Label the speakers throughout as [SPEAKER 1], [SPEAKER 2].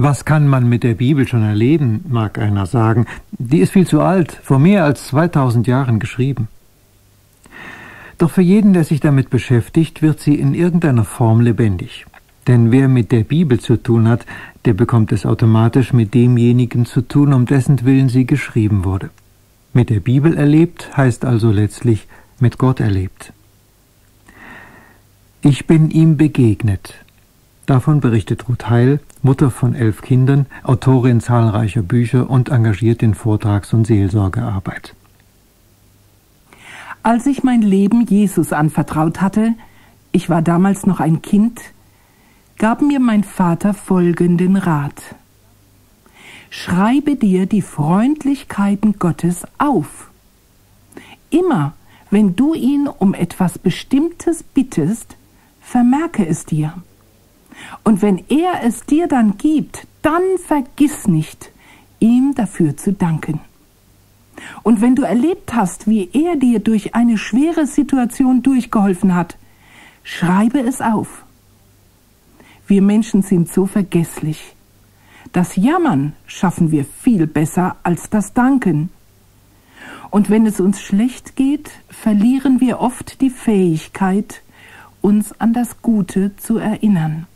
[SPEAKER 1] Was kann man mit der Bibel schon erleben, mag einer sagen. Die ist viel zu alt, vor mehr als 2000 Jahren geschrieben. Doch für jeden, der sich damit beschäftigt, wird sie in irgendeiner Form lebendig. Denn wer mit der Bibel zu tun hat, der bekommt es automatisch mit demjenigen zu tun, um dessen Willen sie geschrieben wurde. Mit der Bibel erlebt heißt also letztlich mit Gott erlebt. Ich bin ihm begegnet. Davon berichtet Ruth Heil, Mutter von elf Kindern, Autorin zahlreicher Bücher und engagiert in Vortrags- und Seelsorgearbeit.
[SPEAKER 2] Als ich mein Leben Jesus anvertraut hatte, ich war damals noch ein Kind, gab mir mein Vater folgenden Rat. Schreibe dir die Freundlichkeiten Gottes auf. Immer, wenn du ihn um etwas Bestimmtes bittest, vermerke es dir. Und wenn er es dir dann gibt, dann vergiss nicht, ihm dafür zu danken. Und wenn du erlebt hast, wie er dir durch eine schwere Situation durchgeholfen hat, schreibe es auf. Wir Menschen sind so vergesslich. Das Jammern schaffen wir viel besser als das Danken. Und wenn es uns schlecht geht, verlieren wir oft die Fähigkeit, uns an das Gute zu erinnern.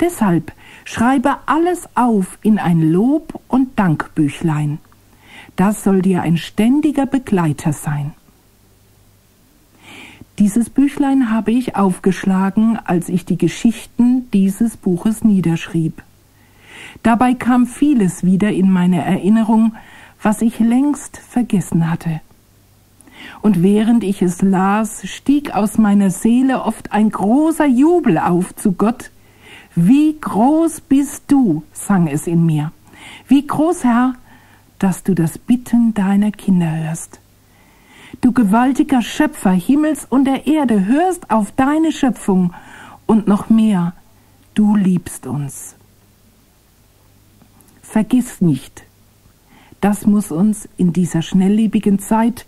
[SPEAKER 2] Deshalb schreibe alles auf in ein Lob- und Dankbüchlein. Das soll dir ein ständiger Begleiter sein. Dieses Büchlein habe ich aufgeschlagen, als ich die Geschichten dieses Buches niederschrieb. Dabei kam vieles wieder in meine Erinnerung, was ich längst vergessen hatte. Und während ich es las, stieg aus meiner Seele oft ein großer Jubel auf zu Gott. Wie groß bist du, sang es in mir. Wie groß, Herr, dass du das Bitten deiner Kinder hörst. Du gewaltiger Schöpfer Himmels und der Erde, hörst auf deine Schöpfung und noch mehr, du liebst uns. Vergiss nicht, das muss uns in dieser schnelllebigen Zeit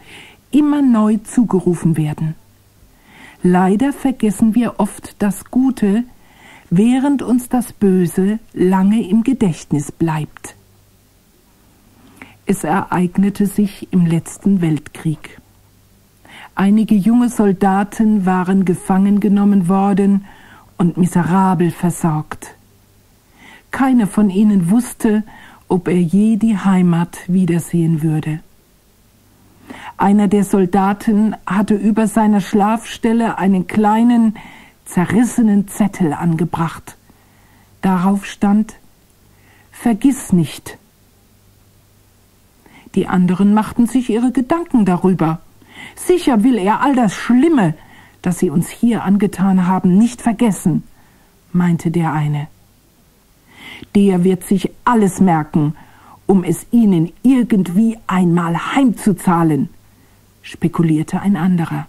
[SPEAKER 2] immer neu zugerufen werden. Leider vergessen wir oft das Gute, während uns das Böse lange im Gedächtnis bleibt. Es ereignete sich im letzten Weltkrieg. Einige junge Soldaten waren gefangen genommen worden und miserabel versorgt. Keiner von ihnen wusste, ob er je die Heimat wiedersehen würde. Einer der Soldaten hatte über seiner Schlafstelle einen kleinen, zerrissenen Zettel angebracht. Darauf stand Vergiss nicht. Die anderen machten sich ihre Gedanken darüber. Sicher will er all das Schlimme, das sie uns hier angetan haben, nicht vergessen, meinte der eine. Der wird sich alles merken, um es ihnen irgendwie einmal heimzuzahlen, spekulierte ein anderer.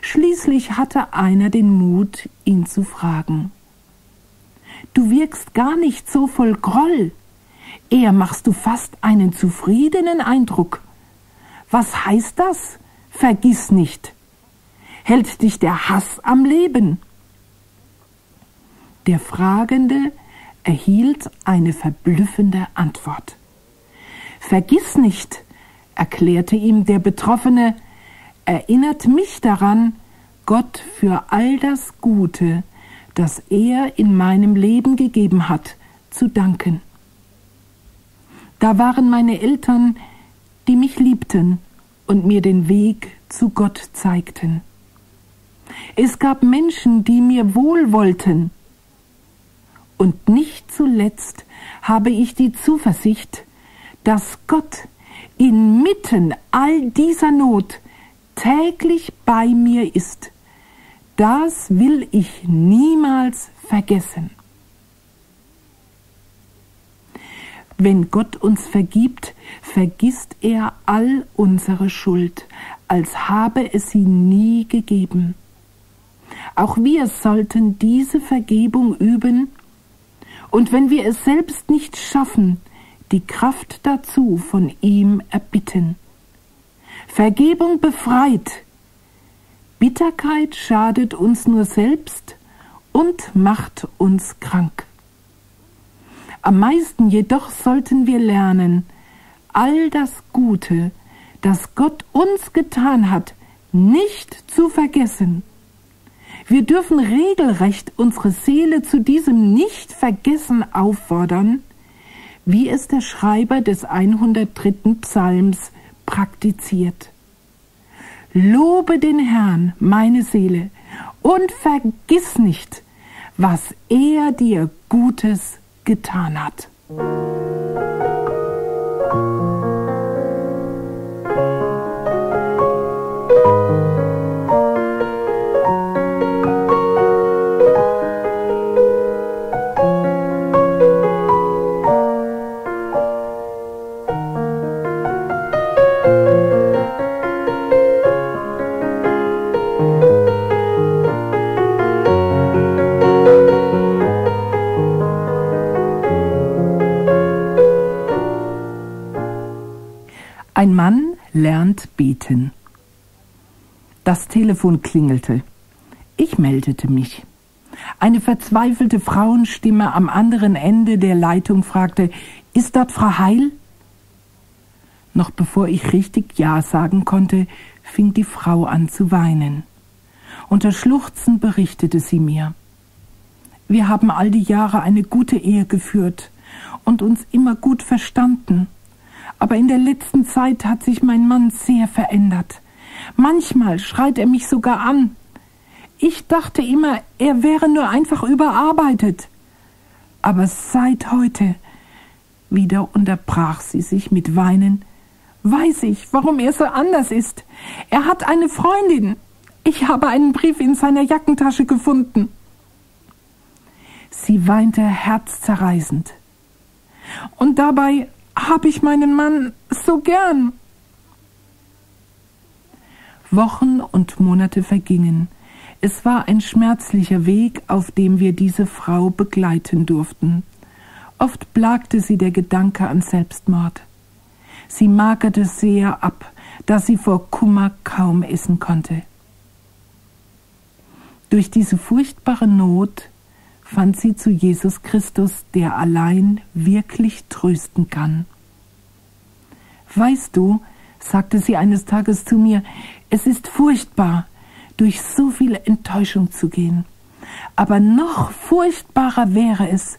[SPEAKER 2] Schließlich hatte einer den Mut, ihn zu fragen. Du wirkst gar nicht so voll Groll. Eher machst du fast einen zufriedenen Eindruck. Was heißt das? Vergiss nicht. Hält dich der Hass am Leben? Der Fragende erhielt eine verblüffende Antwort. Vergiss nicht, erklärte ihm der Betroffene, erinnert mich daran, Gott für all das Gute, das er in meinem Leben gegeben hat, zu danken. Da waren meine Eltern, die mich liebten und mir den Weg zu Gott zeigten. Es gab Menschen, die mir wohl wollten. Und nicht zuletzt habe ich die Zuversicht, dass Gott inmitten all dieser Not täglich bei mir ist, das will ich niemals vergessen. Wenn Gott uns vergibt, vergisst er all unsere Schuld, als habe es sie nie gegeben. Auch wir sollten diese Vergebung üben, und wenn wir es selbst nicht schaffen, die Kraft dazu von ihm erbitten. Vergebung befreit. Bitterkeit schadet uns nur selbst und macht uns krank. Am meisten jedoch sollten wir lernen, all das Gute, das Gott uns getan hat, nicht zu vergessen. Wir dürfen regelrecht unsere Seele zu diesem Nichtvergessen auffordern, wie es der Schreiber des 103. Psalms praktiziert. Lobe den Herrn, meine Seele, und vergiss nicht, was er dir Gutes getan hat. Das Telefon klingelte. Ich meldete mich. Eine verzweifelte Frauenstimme am anderen Ende der Leitung fragte, ist dort Frau Heil? Noch bevor ich richtig Ja sagen konnte, fing die Frau an zu weinen. Unter Schluchzen berichtete sie mir. Wir haben all die Jahre eine gute Ehe geführt und uns immer gut verstanden aber in der letzten Zeit hat sich mein Mann sehr verändert. Manchmal schreit er mich sogar an. Ich dachte immer, er wäre nur einfach überarbeitet. Aber seit heute, wieder unterbrach sie sich mit Weinen, weiß ich, warum er so anders ist. Er hat eine Freundin. Ich habe einen Brief in seiner Jackentasche gefunden. Sie weinte herzzerreißend. Und dabei habe ich meinen Mann so gern. Wochen und Monate vergingen. Es war ein schmerzlicher Weg, auf dem wir diese Frau begleiten durften. Oft plagte sie der Gedanke an Selbstmord. Sie magerte sehr ab, da sie vor Kummer kaum essen konnte. Durch diese furchtbare Not fand sie zu Jesus Christus, der allein wirklich trösten kann. Weißt du, sagte sie eines Tages zu mir, es ist furchtbar, durch so viel Enttäuschung zu gehen. Aber noch furchtbarer wäre es,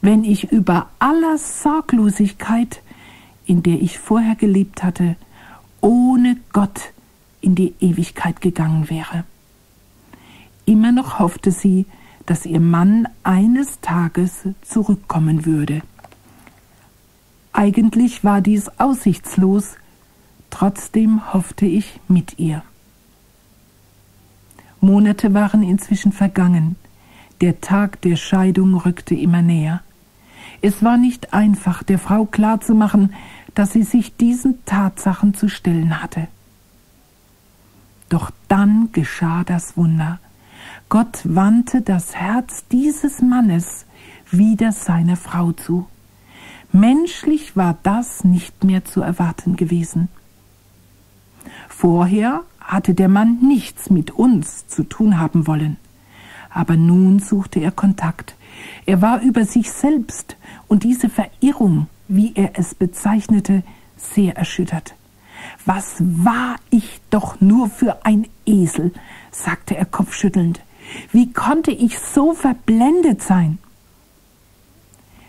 [SPEAKER 2] wenn ich über aller Sorglosigkeit, in der ich vorher gelebt hatte, ohne Gott in die Ewigkeit gegangen wäre. Immer noch hoffte sie, dass ihr Mann eines Tages zurückkommen würde. Eigentlich war dies aussichtslos, trotzdem hoffte ich mit ihr. Monate waren inzwischen vergangen, der Tag der Scheidung rückte immer näher. Es war nicht einfach, der Frau klarzumachen, dass sie sich diesen Tatsachen zu stellen hatte. Doch dann geschah das Wunder. Gott wandte das Herz dieses Mannes wieder seiner Frau zu. Menschlich war das nicht mehr zu erwarten gewesen. Vorher hatte der Mann nichts mit uns zu tun haben wollen. Aber nun suchte er Kontakt. Er war über sich selbst und diese Verirrung, wie er es bezeichnete, sehr erschüttert. Was war ich doch nur für ein Esel, sagte er kopfschüttelnd. Wie konnte ich so verblendet sein?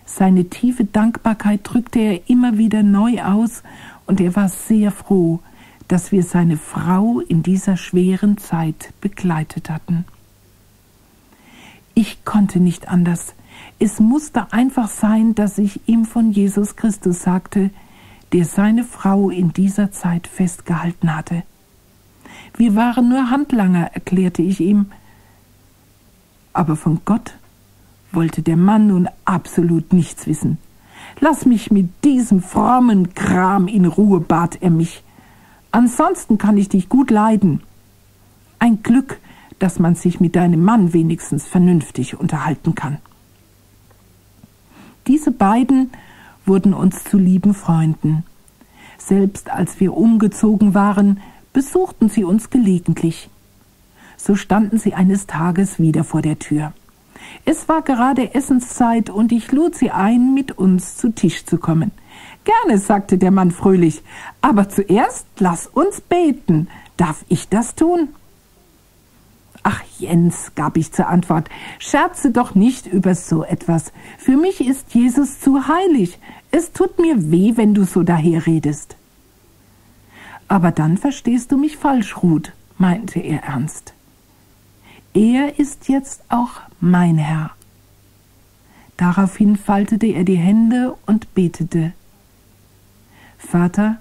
[SPEAKER 2] Seine tiefe Dankbarkeit drückte er immer wieder neu aus, und er war sehr froh, dass wir seine Frau in dieser schweren Zeit begleitet hatten. Ich konnte nicht anders. Es musste einfach sein, dass ich ihm von Jesus Christus sagte, der seine Frau in dieser Zeit festgehalten hatte. Wir waren nur Handlanger, erklärte ich ihm, aber von Gott wollte der Mann nun absolut nichts wissen. Lass mich mit diesem frommen Kram in Ruhe, bat er mich. Ansonsten kann ich dich gut leiden. Ein Glück, dass man sich mit deinem Mann wenigstens vernünftig unterhalten kann. Diese beiden wurden uns zu lieben Freunden. Selbst als wir umgezogen waren, besuchten sie uns gelegentlich. So standen sie eines Tages wieder vor der Tür. Es war gerade Essenszeit und ich lud sie ein, mit uns zu Tisch zu kommen. Gerne, sagte der Mann fröhlich, aber zuerst lass uns beten. Darf ich das tun? Ach Jens, gab ich zur Antwort, scherze doch nicht über so etwas. Für mich ist Jesus zu heilig. Es tut mir weh, wenn du so daherredest. Aber dann verstehst du mich falsch, Ruth, meinte er ernst. Er ist jetzt auch mein Herr. Daraufhin faltete er die Hände und betete. Vater,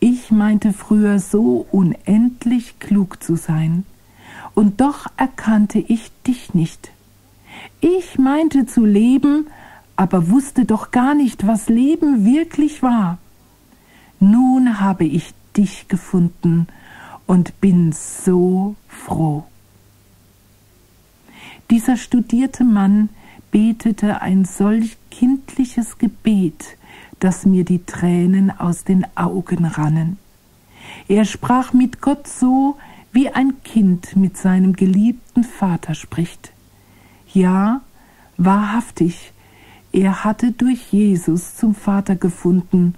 [SPEAKER 2] ich meinte früher so unendlich klug zu sein, und doch erkannte ich dich nicht. Ich meinte zu leben, aber wusste doch gar nicht, was Leben wirklich war. Nun habe ich dich gefunden und bin so froh. Dieser studierte Mann betete ein solch kindliches Gebet, dass mir die Tränen aus den Augen rannen. Er sprach mit Gott so, wie ein Kind mit seinem geliebten Vater spricht. Ja, wahrhaftig, er hatte durch Jesus zum Vater gefunden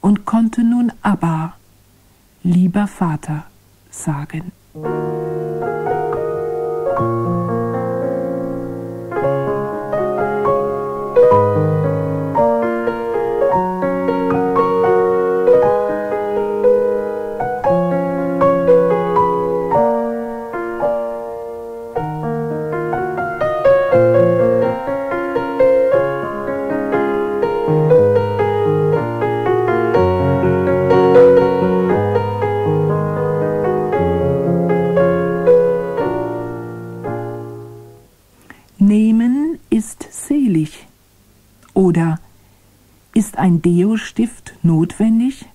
[SPEAKER 2] und konnte nun Abba, lieber Vater, sagen. Ein Deo-Stift notwendig?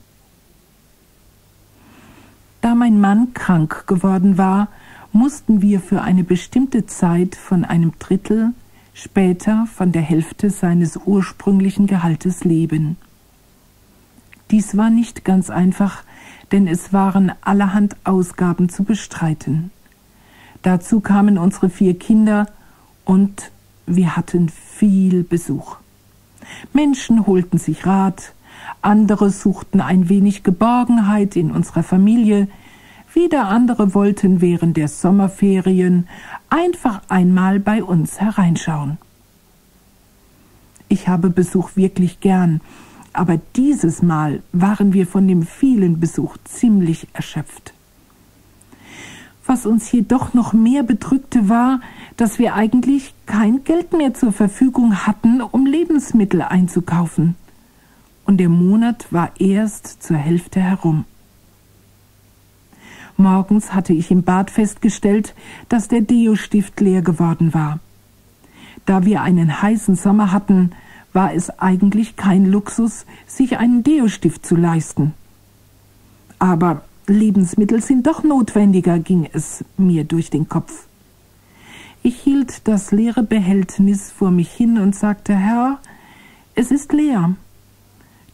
[SPEAKER 2] Da mein Mann krank geworden war, mussten wir für eine bestimmte Zeit von einem Drittel, später von der Hälfte seines ursprünglichen Gehaltes leben. Dies war nicht ganz einfach, denn es waren allerhand Ausgaben zu bestreiten. Dazu kamen unsere vier Kinder und wir hatten viel Besuch. Menschen holten sich Rat, andere suchten ein wenig Geborgenheit in unserer Familie, wieder andere wollten während der Sommerferien einfach einmal bei uns hereinschauen. Ich habe Besuch wirklich gern, aber dieses Mal waren wir von dem vielen Besuch ziemlich erschöpft. Was uns jedoch noch mehr bedrückte war, dass wir eigentlich kein Geld mehr zur Verfügung hatten, um Lebensmittel einzukaufen. Und der Monat war erst zur Hälfte herum. Morgens hatte ich im Bad festgestellt, dass der Deo-Stift leer geworden war. Da wir einen heißen Sommer hatten, war es eigentlich kein Luxus, sich einen Deo-Stift zu leisten. Aber Lebensmittel sind doch notwendiger, ging es mir durch den Kopf. Ich hielt das leere Behältnis vor mich hin und sagte, Herr, es ist leer.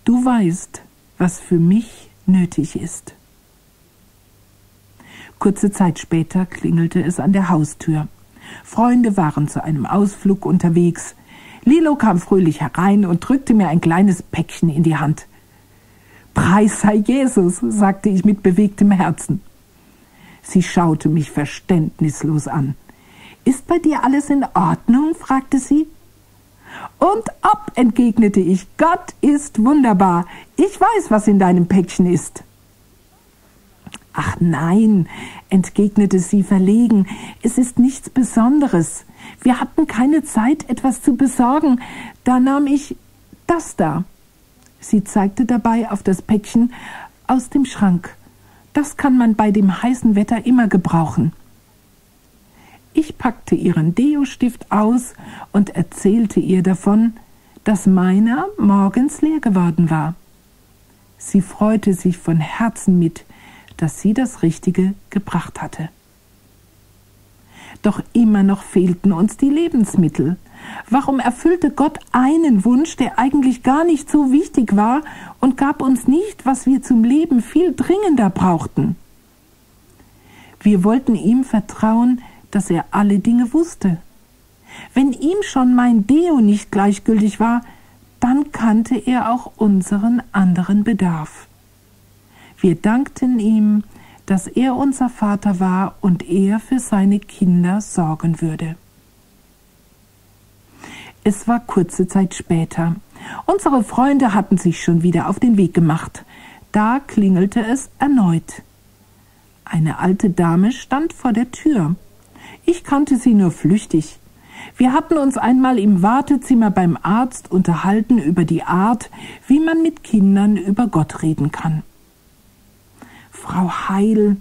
[SPEAKER 2] Du weißt, was für mich nötig ist. Kurze Zeit später klingelte es an der Haustür. Freunde waren zu einem Ausflug unterwegs. Lilo kam fröhlich herein und drückte mir ein kleines Päckchen in die Hand. Preis sei Jesus, sagte ich mit bewegtem Herzen. Sie schaute mich verständnislos an. Ist bei dir alles in Ordnung? fragte sie. Und ob, entgegnete ich, Gott ist wunderbar. Ich weiß, was in deinem Päckchen ist. Ach nein, entgegnete sie verlegen, es ist nichts Besonderes. Wir hatten keine Zeit, etwas zu besorgen. Da nahm ich das da. Sie zeigte dabei auf das Päckchen aus dem Schrank. Das kann man bei dem heißen Wetter immer gebrauchen. Ich packte ihren Deo-Stift aus und erzählte ihr davon, dass meiner morgens leer geworden war. Sie freute sich von Herzen mit, dass sie das Richtige gebracht hatte. Doch immer noch fehlten uns die Lebensmittel. Warum erfüllte Gott einen Wunsch, der eigentlich gar nicht so wichtig war, und gab uns nicht, was wir zum Leben viel dringender brauchten? Wir wollten ihm vertrauen, dass er alle Dinge wusste. Wenn ihm schon mein Deo nicht gleichgültig war, dann kannte er auch unseren anderen Bedarf. Wir dankten ihm, dass er unser Vater war und er für seine Kinder sorgen würde. Es war kurze Zeit später. Unsere Freunde hatten sich schon wieder auf den Weg gemacht. Da klingelte es erneut. Eine alte Dame stand vor der Tür. Ich kannte sie nur flüchtig. Wir hatten uns einmal im Wartezimmer beim Arzt unterhalten über die Art, wie man mit Kindern über Gott reden kann. Frau Heil,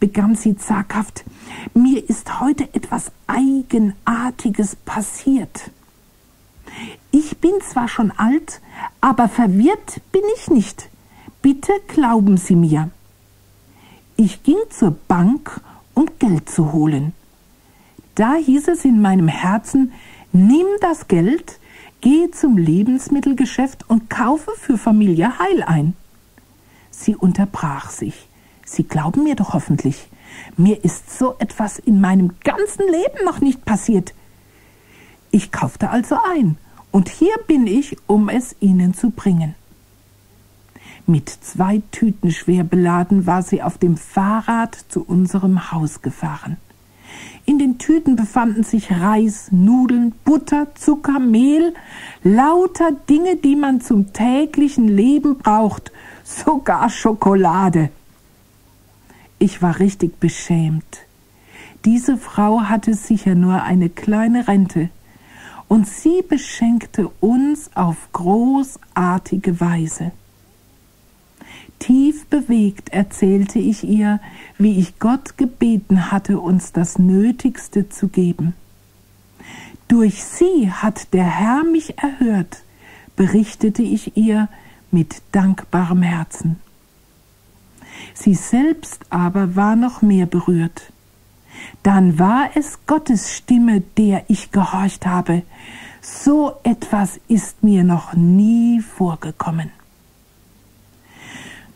[SPEAKER 2] begann sie zaghaft, mir ist heute etwas Eigenartiges passiert. Ich bin zwar schon alt, aber verwirrt bin ich nicht. Bitte glauben Sie mir. Ich ging zur Bank, um Geld zu holen. Da hieß es in meinem Herzen, nimm das Geld, geh zum Lebensmittelgeschäft und kaufe für Familie Heil ein. Sie unterbrach sich. Sie glauben mir doch hoffentlich. Mir ist so etwas in meinem ganzen Leben noch nicht passiert. Ich kaufte also ein, und hier bin ich, um es Ihnen zu bringen. Mit zwei Tüten schwer beladen war sie auf dem Fahrrad zu unserem Haus gefahren. In den Tüten befanden sich Reis, Nudeln, Butter, Zucker, Mehl, lauter Dinge, die man zum täglichen Leben braucht, sogar Schokolade. Ich war richtig beschämt. Diese Frau hatte sicher nur eine kleine Rente, und sie beschenkte uns auf großartige Weise. Tief bewegt erzählte ich ihr, wie ich Gott gebeten hatte, uns das Nötigste zu geben. Durch sie hat der Herr mich erhört, berichtete ich ihr mit dankbarem Herzen. Sie selbst aber war noch mehr berührt. Dann war es Gottes Stimme, der ich gehorcht habe. So etwas ist mir noch nie vorgekommen.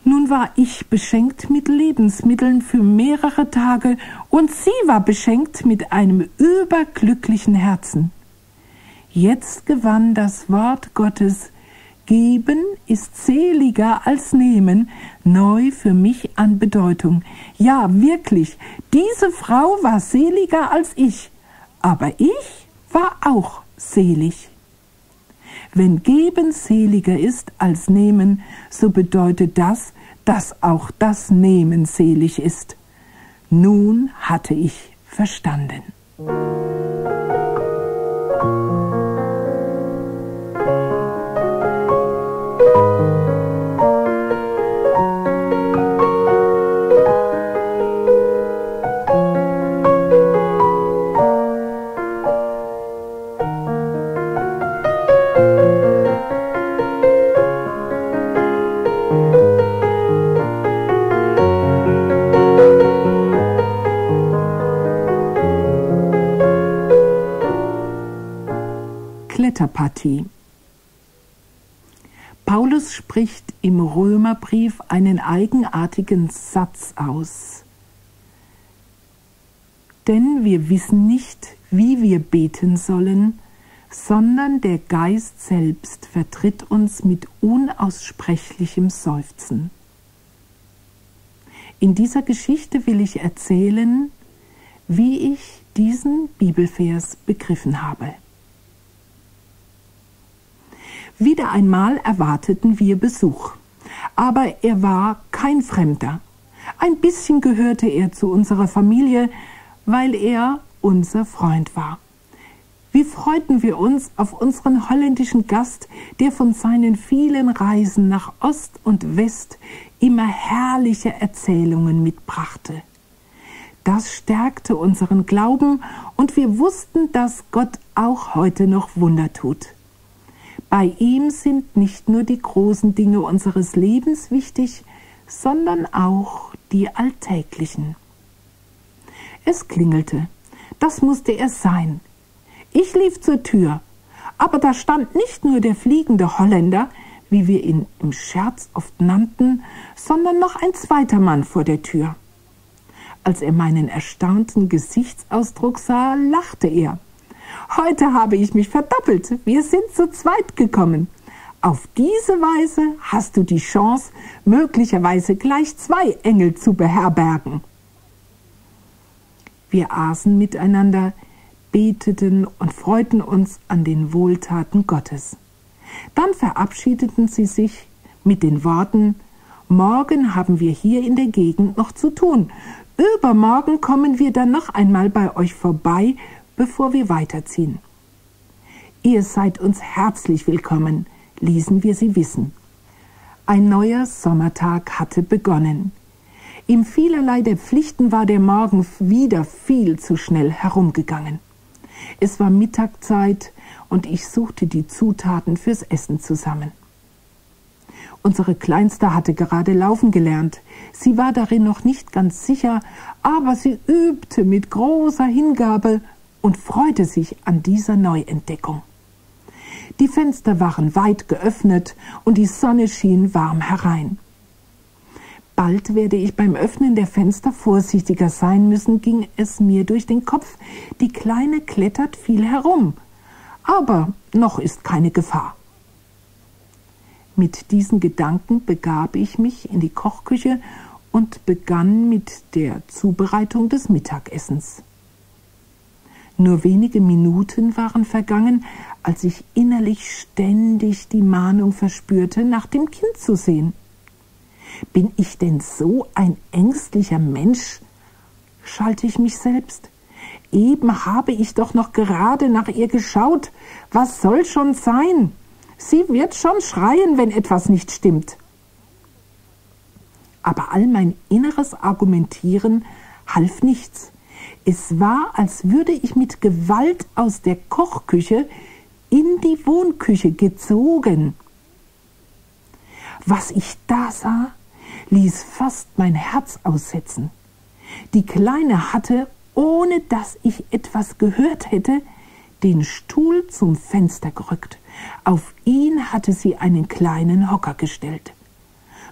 [SPEAKER 2] Nun war ich beschenkt mit Lebensmitteln für mehrere Tage und sie war beschenkt mit einem überglücklichen Herzen. Jetzt gewann das Wort Gottes Geben ist seliger als Nehmen neu für mich an Bedeutung. Ja, wirklich, diese Frau war seliger als ich, aber ich war auch selig. Wenn Geben seliger ist als Nehmen, so bedeutet das, dass auch das Nehmen selig ist. Nun hatte ich verstanden. Kletterpartie. Paulus spricht im Römerbrief einen eigenartigen Satz aus. Denn wir wissen nicht, wie wir beten sollen, sondern der Geist selbst vertritt uns mit unaussprechlichem Seufzen. In dieser Geschichte will ich erzählen, wie ich diesen Bibelvers begriffen habe. Wieder einmal erwarteten wir Besuch. Aber er war kein Fremder. Ein bisschen gehörte er zu unserer Familie, weil er unser Freund war. Wie freuten wir uns auf unseren holländischen Gast, der von seinen vielen Reisen nach Ost und West immer herrliche Erzählungen mitbrachte. Das stärkte unseren Glauben und wir wussten, dass Gott auch heute noch Wunder tut. Bei ihm sind nicht nur die großen Dinge unseres Lebens wichtig, sondern auch die alltäglichen. Es klingelte. Das musste er sein. Ich lief zur Tür, aber da stand nicht nur der fliegende Holländer, wie wir ihn im Scherz oft nannten, sondern noch ein zweiter Mann vor der Tür. Als er meinen erstaunten Gesichtsausdruck sah, lachte er Heute habe ich mich verdoppelt. Wir sind zu zweit gekommen. Auf diese Weise hast du die Chance, möglicherweise gleich zwei Engel zu beherbergen. Wir aßen miteinander, beteten und freuten uns an den Wohltaten Gottes. Dann verabschiedeten sie sich mit den Worten Morgen haben wir hier in der Gegend noch zu tun. Übermorgen kommen wir dann noch einmal bei euch vorbei, bevor wir weiterziehen. Ihr seid uns herzlich willkommen, ließen wir sie wissen. Ein neuer Sommertag hatte begonnen. Im vielerlei der Pflichten war der Morgen wieder viel zu schnell herumgegangen. Es war Mittagzeit und ich suchte die Zutaten fürs Essen zusammen. Unsere Kleinste hatte gerade laufen gelernt. Sie war darin noch nicht ganz sicher, aber sie übte mit großer Hingabe und freute sich an dieser Neuentdeckung. Die Fenster waren weit geöffnet und die Sonne schien warm herein. Bald werde ich beim Öffnen der Fenster vorsichtiger sein müssen, ging es mir durch den Kopf. Die Kleine klettert viel herum. Aber noch ist keine Gefahr. Mit diesen Gedanken begab ich mich in die Kochküche und begann mit der Zubereitung des Mittagessens. Nur wenige Minuten waren vergangen, als ich innerlich ständig die Mahnung verspürte, nach dem Kind zu sehen. Bin ich denn so ein ängstlicher Mensch? schalte ich mich selbst. Eben habe ich doch noch gerade nach ihr geschaut. Was soll schon sein? Sie wird schon schreien, wenn etwas nicht stimmt. Aber all mein inneres Argumentieren half nichts. Es war, als würde ich mit Gewalt aus der Kochküche in die Wohnküche gezogen. Was ich da sah, ließ fast mein Herz aussetzen. Die Kleine hatte, ohne dass ich etwas gehört hätte, den Stuhl zum Fenster gerückt. Auf ihn hatte sie einen kleinen Hocker gestellt.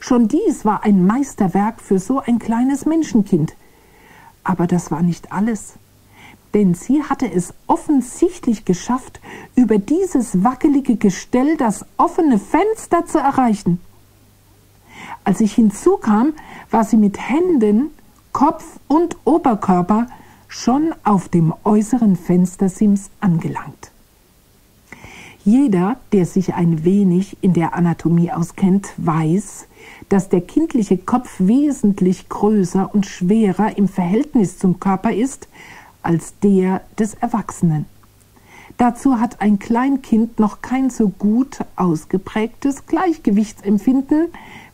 [SPEAKER 2] Schon dies war ein Meisterwerk für so ein kleines Menschenkind. Aber das war nicht alles. Denn sie hatte es offensichtlich geschafft, über dieses wackelige Gestell das offene Fenster zu erreichen. Als ich hinzukam, war sie mit Händen, Kopf und Oberkörper schon auf dem äußeren Fenstersims angelangt. Jeder, der sich ein wenig in der Anatomie auskennt, weiß, dass der kindliche Kopf wesentlich größer und schwerer im Verhältnis zum Körper ist als der des Erwachsenen. Dazu hat ein Kleinkind noch kein so gut ausgeprägtes Gleichgewichtsempfinden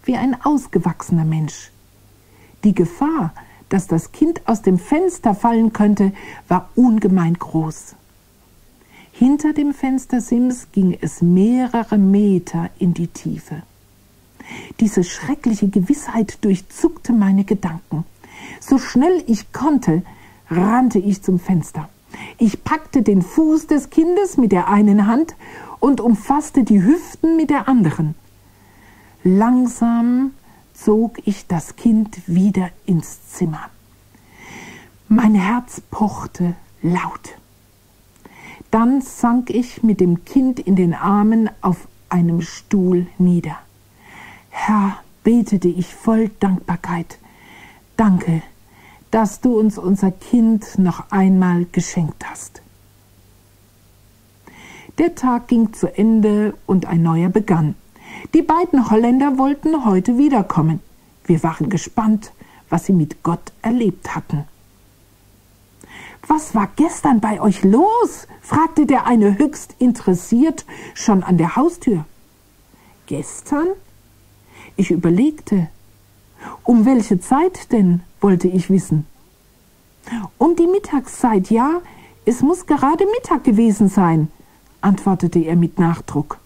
[SPEAKER 2] wie ein ausgewachsener Mensch. Die Gefahr, dass das Kind aus dem Fenster fallen könnte, war ungemein groß. Hinter dem Fenstersims ging es mehrere Meter in die Tiefe. Diese schreckliche Gewissheit durchzuckte meine Gedanken. So schnell ich konnte, rannte ich zum Fenster. Ich packte den Fuß des Kindes mit der einen Hand und umfasste die Hüften mit der anderen. Langsam zog ich das Kind wieder ins Zimmer. Mein Herz pochte laut. Dann sank ich mit dem Kind in den Armen auf einem Stuhl nieder. Herr, betete ich voll Dankbarkeit. Danke, dass du uns unser Kind noch einmal geschenkt hast. Der Tag ging zu Ende und ein neuer begann. Die beiden Holländer wollten heute wiederkommen. Wir waren gespannt, was sie mit Gott erlebt hatten. Was war gestern bei euch los? fragte der eine höchst interessiert schon an der Haustür. Gestern? Ich überlegte. Um welche Zeit denn? wollte ich wissen. Um die Mittagszeit, ja. Es muss gerade Mittag gewesen sein, antwortete er mit Nachdruck.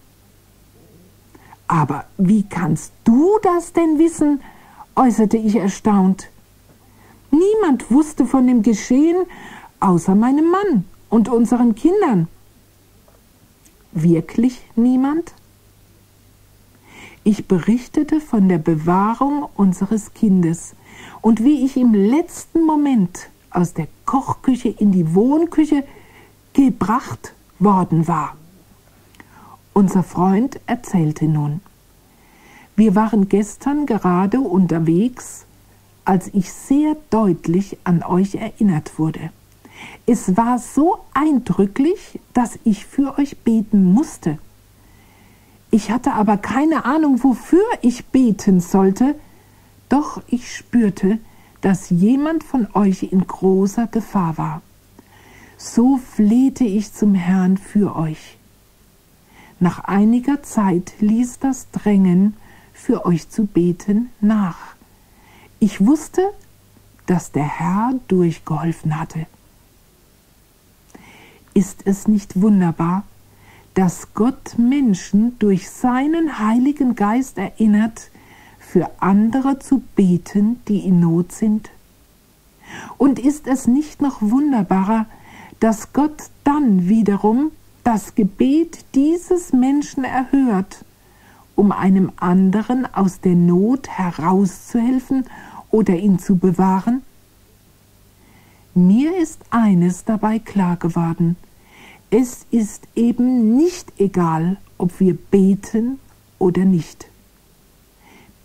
[SPEAKER 2] Aber wie kannst du das denn wissen? äußerte ich erstaunt. Niemand wusste von dem Geschehen, außer meinem Mann und unseren Kindern. Wirklich niemand? Ich berichtete von der Bewahrung unseres Kindes und wie ich im letzten Moment aus der Kochküche in die Wohnküche gebracht worden war. Unser Freund erzählte nun, wir waren gestern gerade unterwegs, als ich sehr deutlich an euch erinnert wurde. Es war so eindrücklich, dass ich für euch beten musste. Ich hatte aber keine Ahnung, wofür ich beten sollte, doch ich spürte, dass jemand von euch in großer Gefahr war. So flehte ich zum Herrn für euch. Nach einiger Zeit ließ das Drängen, für euch zu beten, nach. Ich wusste, dass der Herr durchgeholfen hatte. Ist es nicht wunderbar, dass Gott Menschen durch seinen Heiligen Geist erinnert, für andere zu beten, die in Not sind? Und ist es nicht noch wunderbarer, dass Gott dann wiederum das Gebet dieses Menschen erhört, um einem anderen aus der Not herauszuhelfen oder ihn zu bewahren? Mir ist eines dabei klar geworden. Es ist eben nicht egal, ob wir beten oder nicht.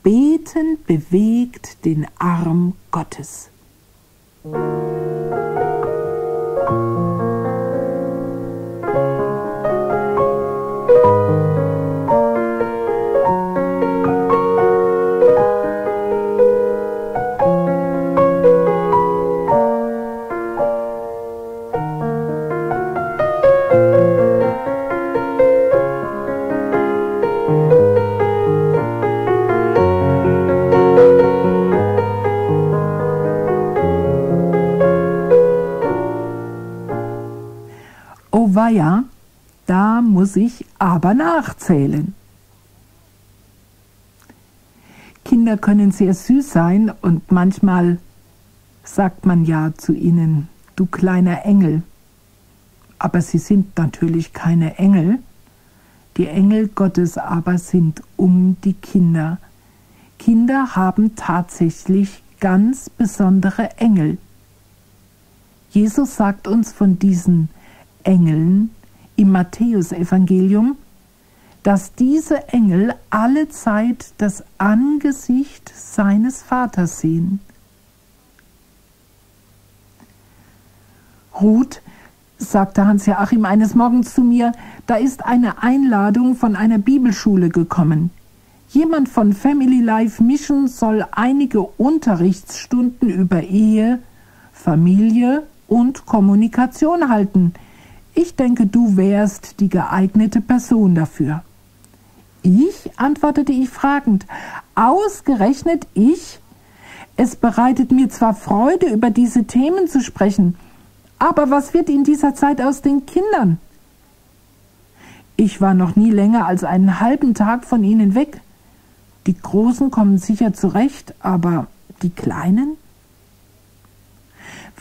[SPEAKER 2] Beten bewegt den Arm Gottes. Weia, da muss ich aber nachzählen. Kinder können sehr süß sein und manchmal sagt man ja zu ihnen, du kleiner Engel. Aber sie sind natürlich keine Engel. Die Engel Gottes aber sind um die Kinder. Kinder haben tatsächlich ganz besondere Engel. Jesus sagt uns von diesen Engeln im Matthäusevangelium, dass diese Engel alle Zeit das Angesicht seines Vaters sehen. Ruth, sagte Hans-Joachim eines Morgens zu mir, da ist eine Einladung von einer Bibelschule gekommen. Jemand von Family Life Mission soll einige Unterrichtsstunden über Ehe, Familie und Kommunikation halten. Ich denke, du wärst die geeignete Person dafür. Ich, antwortete ich fragend, ausgerechnet ich? Es bereitet mir zwar Freude, über diese Themen zu sprechen, aber was wird in dieser Zeit aus den Kindern? Ich war noch nie länger als einen halben Tag von ihnen weg. Die Großen kommen sicher zurecht, aber die Kleinen?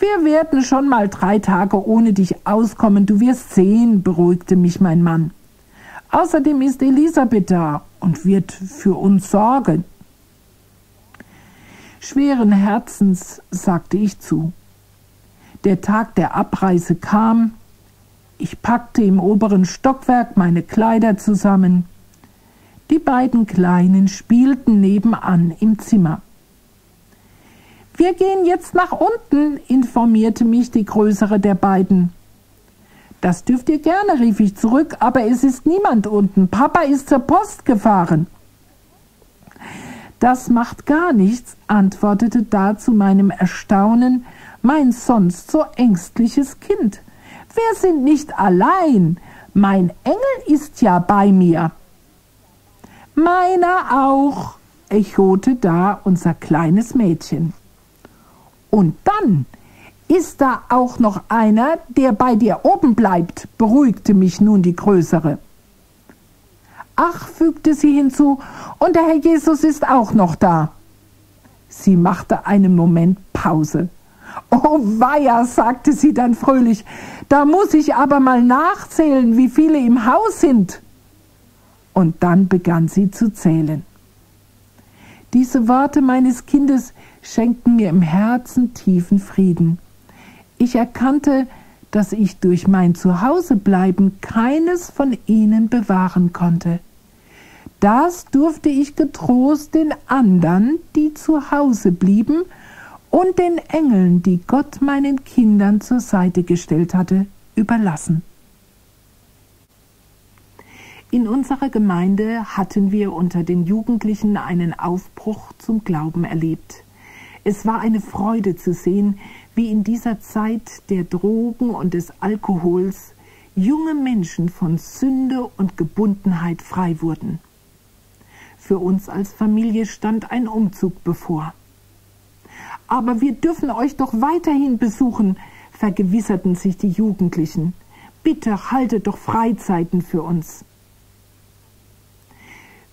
[SPEAKER 2] Wir werden schon mal drei Tage ohne dich auskommen, du wirst sehen, beruhigte mich mein Mann. Außerdem ist Elisabeth da und wird für uns sorgen. Schweren Herzens sagte ich zu. Der Tag der Abreise kam, ich packte im oberen Stockwerk meine Kleider zusammen. Die beiden Kleinen spielten nebenan im Zimmer. Wir gehen jetzt nach unten, informierte mich die größere der beiden. Das dürft ihr gerne, rief ich zurück, aber es ist niemand unten. Papa ist zur Post gefahren. Das macht gar nichts, antwortete da zu meinem Erstaunen mein sonst so ängstliches Kind. Wir sind nicht allein. Mein Engel ist ja bei mir. Meiner auch, echote da unser kleines Mädchen. Und dann ist da auch noch einer, der bei dir oben bleibt, beruhigte mich nun die Größere. Ach, fügte sie hinzu, und der Herr Jesus ist auch noch da. Sie machte einen Moment Pause. Oh weia, sagte sie dann fröhlich, da muss ich aber mal nachzählen, wie viele im Haus sind. Und dann begann sie zu zählen. Diese Worte meines Kindes schenkten mir im Herzen tiefen Frieden. Ich erkannte, dass ich durch mein Zuhausebleiben keines von ihnen bewahren konnte. Das durfte ich getrost den andern, die zu Hause blieben, und den Engeln, die Gott meinen Kindern zur Seite gestellt hatte, überlassen. In unserer Gemeinde hatten wir unter den Jugendlichen einen Aufbruch zum Glauben erlebt. Es war eine Freude zu sehen, wie in dieser Zeit der Drogen und des Alkohols junge Menschen von Sünde und Gebundenheit frei wurden. Für uns als Familie stand ein Umzug bevor. Aber wir dürfen euch doch weiterhin besuchen, vergewisserten sich die Jugendlichen. Bitte haltet doch Freizeiten für uns.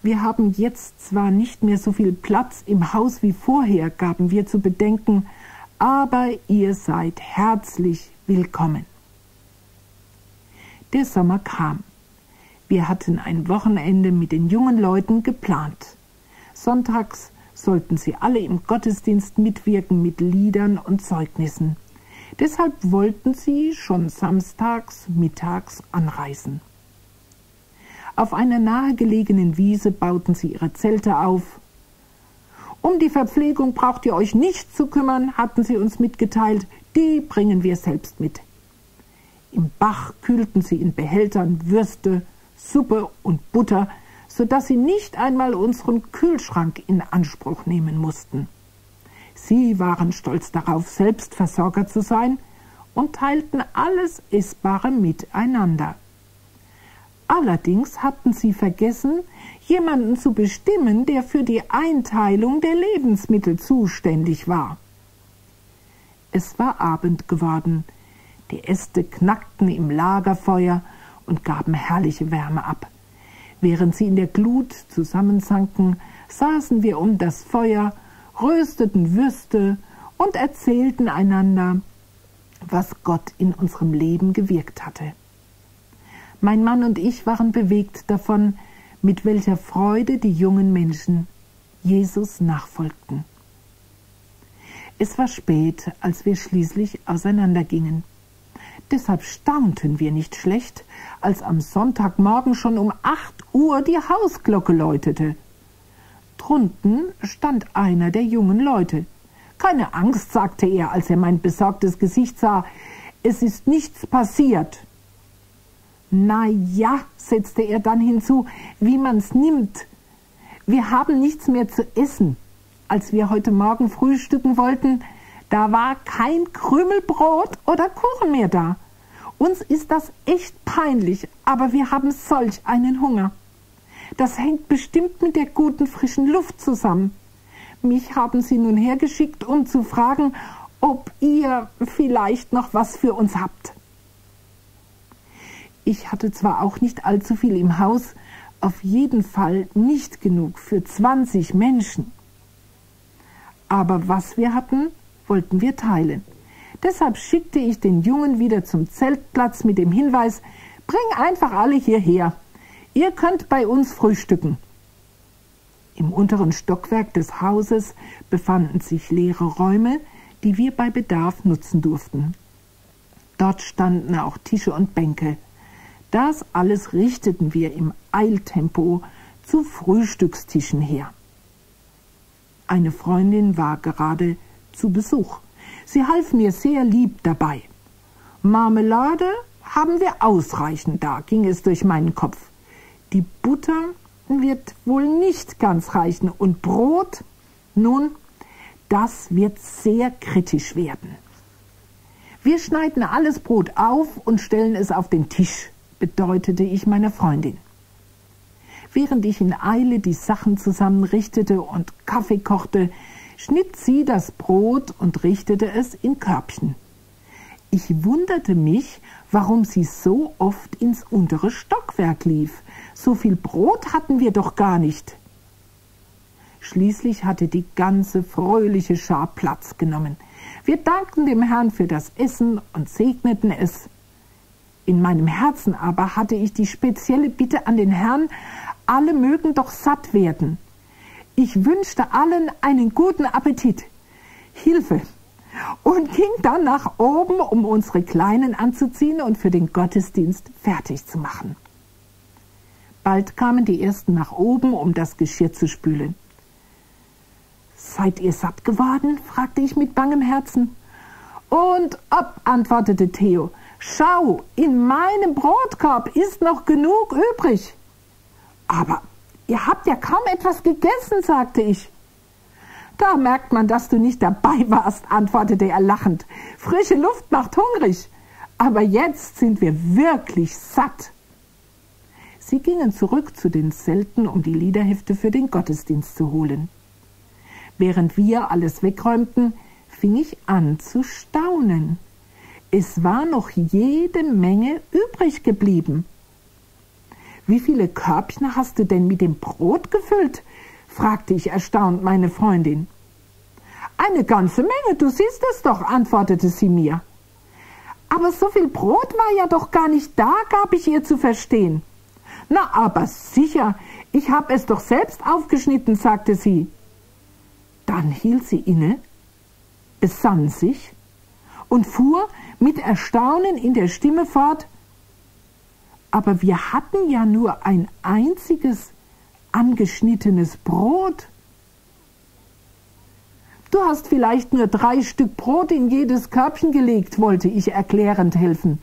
[SPEAKER 2] Wir haben jetzt zwar nicht mehr so viel Platz im Haus wie vorher, gaben wir zu bedenken, aber ihr seid herzlich willkommen. Der Sommer kam. Wir hatten ein Wochenende mit den jungen Leuten geplant. Sonntags sollten sie alle im Gottesdienst mitwirken mit Liedern und Zeugnissen. Deshalb wollten sie schon samstags mittags anreisen. Auf einer nahegelegenen Wiese bauten sie ihre Zelte auf. Um die Verpflegung braucht ihr euch nicht zu kümmern, hatten sie uns mitgeteilt, die bringen wir selbst mit. Im Bach kühlten sie in Behältern Würste, Suppe und Butter, so dass sie nicht einmal unseren Kühlschrank in Anspruch nehmen mussten. Sie waren stolz darauf, Selbstversorger zu sein und teilten alles Essbare miteinander. Allerdings hatten sie vergessen, jemanden zu bestimmen, der für die Einteilung der Lebensmittel zuständig war. Es war Abend geworden. Die Äste knackten im Lagerfeuer und gaben herrliche Wärme ab. Während sie in der Glut zusammensanken, saßen wir um das Feuer, rösteten Würste und erzählten einander, was Gott in unserem Leben gewirkt hatte. Mein Mann und ich waren bewegt davon, mit welcher Freude die jungen Menschen Jesus nachfolgten. Es war spät, als wir schließlich auseinandergingen. Deshalb staunten wir nicht schlecht, als am Sonntagmorgen schon um acht Uhr die Hausglocke läutete. Drunten stand einer der jungen Leute. Keine Angst, sagte er, als er mein besorgtes Gesicht sah. Es ist nichts passiert. Na ja, setzte er dann hinzu, wie man's nimmt. Wir haben nichts mehr zu essen. Als wir heute Morgen frühstücken wollten, da war kein Krümelbrot oder Kuchen mehr da. Uns ist das echt peinlich, aber wir haben solch einen Hunger. Das hängt bestimmt mit der guten frischen Luft zusammen. Mich haben Sie nun hergeschickt, um zu fragen, ob ihr vielleicht noch was für uns habt. Ich hatte zwar auch nicht allzu viel im Haus, auf jeden Fall nicht genug für 20 Menschen. Aber was wir hatten, wollten wir teilen. Deshalb schickte ich den Jungen wieder zum Zeltplatz mit dem Hinweis, bring einfach alle hierher. Ihr könnt bei uns frühstücken. Im unteren Stockwerk des Hauses befanden sich leere Räume, die wir bei Bedarf nutzen durften. Dort standen auch Tische und Bänke. Das alles richteten wir im Eiltempo zu Frühstückstischen her. Eine Freundin war gerade zu Besuch. Sie half mir sehr lieb dabei. Marmelade haben wir ausreichend da, ging es durch meinen Kopf. Die Butter wird wohl nicht ganz reichen und Brot, nun, das wird sehr kritisch werden. Wir schneiden alles Brot auf und stellen es auf den Tisch bedeutete ich meiner Freundin. Während ich in Eile die Sachen zusammenrichtete und Kaffee kochte, schnitt sie das Brot und richtete es in Körbchen. Ich wunderte mich, warum sie so oft ins untere Stockwerk lief. So viel Brot hatten wir doch gar nicht. Schließlich hatte die ganze fröhliche Schar Platz genommen. Wir dankten dem Herrn für das Essen und segneten es. In meinem Herzen aber hatte ich die spezielle Bitte an den Herrn, alle mögen doch satt werden. Ich wünschte allen einen guten Appetit. Hilfe! und ging dann nach oben, um unsere Kleinen anzuziehen und für den Gottesdienst fertig zu machen. Bald kamen die ersten nach oben, um das Geschirr zu spülen. Seid ihr satt geworden? fragte ich mit bangem Herzen. Und ob, antwortete Theo. Schau, in meinem Brotkorb ist noch genug übrig. Aber ihr habt ja kaum etwas gegessen, sagte ich. Da merkt man, dass du nicht dabei warst, antwortete er lachend. Frische Luft macht hungrig. Aber jetzt sind wir wirklich satt. Sie gingen zurück zu den Zelten, um die Liederhefte für den Gottesdienst zu holen. Während wir alles wegräumten, fing ich an zu staunen. Es war noch jede Menge übrig geblieben. Wie viele Körbchen hast du denn mit dem Brot gefüllt? fragte ich erstaunt meine Freundin. Eine ganze Menge, du siehst es doch, antwortete sie mir. Aber so viel Brot war ja doch gar nicht da, gab ich ihr zu verstehen. Na, aber sicher, ich hab es doch selbst aufgeschnitten, sagte sie. Dann hielt sie inne, besann sich und fuhr mit Erstaunen in der Stimme fort, aber wir hatten ja nur ein einziges angeschnittenes Brot. Du hast vielleicht nur drei Stück Brot in jedes Körbchen gelegt, wollte ich erklärend helfen.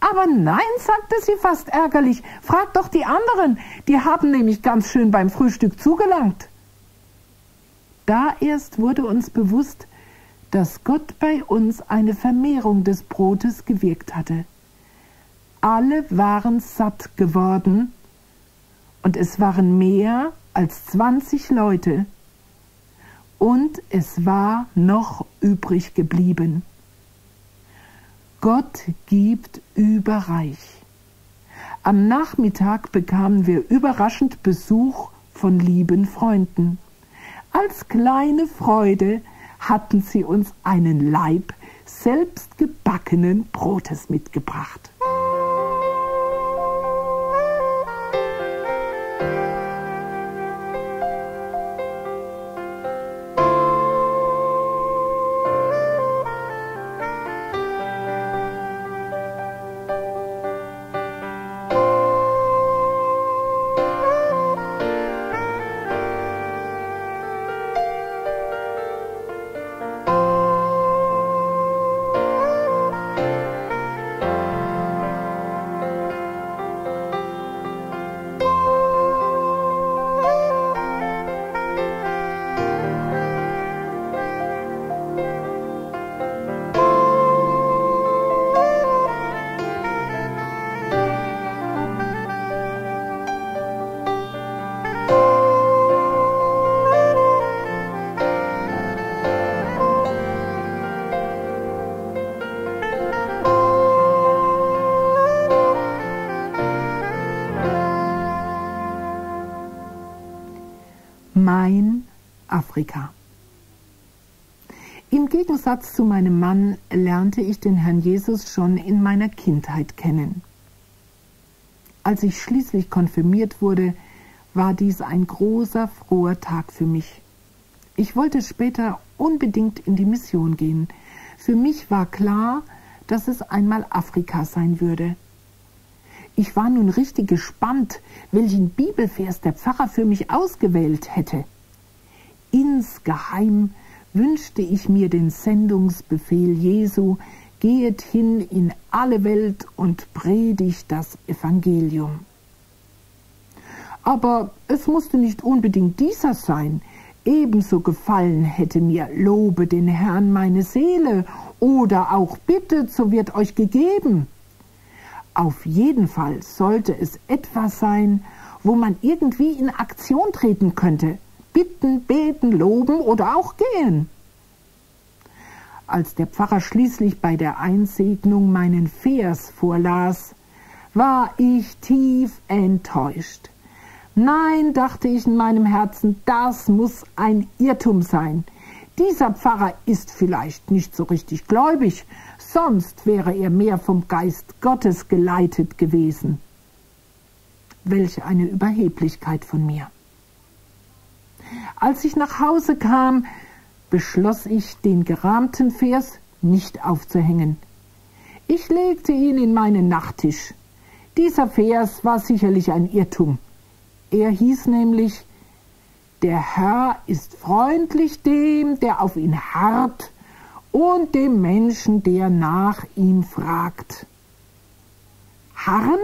[SPEAKER 2] Aber nein, sagte sie fast ärgerlich, frag doch die anderen, die haben nämlich ganz schön beim Frühstück zugelangt. Da erst wurde uns bewusst, dass Gott bei uns eine Vermehrung des Brotes gewirkt hatte. Alle waren satt geworden, und es waren mehr als zwanzig Leute, und es war noch übrig geblieben. Gott gibt überreich. Am Nachmittag bekamen wir überraschend Besuch von lieben Freunden. Als kleine Freude hatten sie uns einen Leib selbstgebackenen Brotes mitgebracht. Afrika. Im Gegensatz zu meinem Mann lernte ich den Herrn Jesus schon in meiner Kindheit kennen. Als ich schließlich konfirmiert wurde, war dies ein großer, froher Tag für mich. Ich wollte später unbedingt in die Mission gehen. Für mich war klar, dass es einmal Afrika sein würde. Ich war nun richtig gespannt, welchen Bibelvers der Pfarrer für mich ausgewählt hätte. Insgeheim wünschte ich mir den Sendungsbefehl Jesu, gehet hin in alle Welt und predigt das Evangelium. Aber es musste nicht unbedingt dieser sein. Ebenso gefallen hätte mir, lobe den Herrn meine Seele oder auch bittet, so wird euch gegeben. Auf jeden Fall sollte es etwas sein, wo man irgendwie in Aktion treten könnte. Bitten, beten, loben oder auch gehen. Als der Pfarrer schließlich bei der Einsegnung meinen Vers vorlas, war ich tief enttäuscht. Nein, dachte ich in meinem Herzen, das muss ein Irrtum sein. Dieser Pfarrer ist vielleicht nicht so richtig gläubig, sonst wäre er mehr vom Geist Gottes geleitet gewesen. Welch eine Überheblichkeit von mir. Als ich nach Hause kam, beschloss ich, den gerahmten Vers nicht aufzuhängen. Ich legte ihn in meinen Nachttisch. Dieser Vers war sicherlich ein Irrtum. Er hieß nämlich, der Herr ist freundlich dem, der auf ihn harrt, und dem Menschen, der nach ihm fragt. Harren?